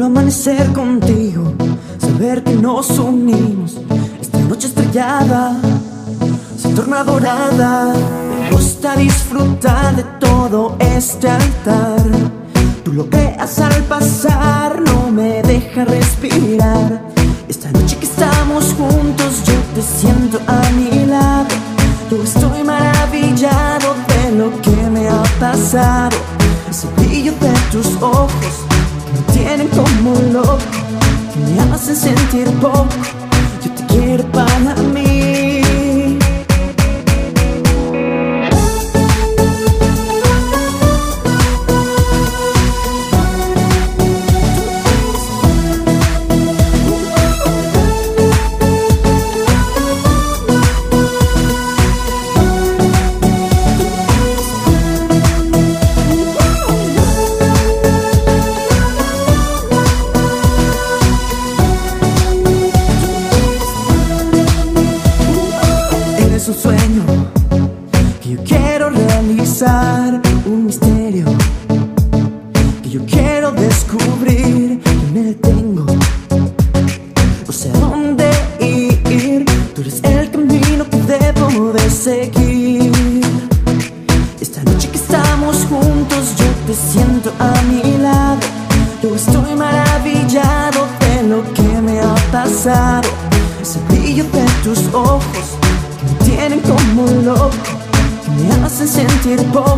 Quiero amanecer contigo, saber que nos unimos. Esta noche estrellada se torna dorada. Me gusta disfrutar de todo este altar. Tú lo creas al pasar, no me deja respirar. Esta noche que estamos juntos, yo te siento a mi lado. Yo estoy maravillado de lo que me ha pasado. Ese brillo de tus ojos tienen como loco, me hacen sentir poco. Yo te quiero Eres un sueño que yo quiero realizar, un misterio que yo quiero descubrir y me detengo. No sé dónde ir, tú eres el camino que debo de seguir. Esta noche que estamos juntos, yo te siento a mi lado. Yo estoy maravillado de lo que me ha pasado. Ese brillo de tus ojos tienen como loco, me hacen sentir poco.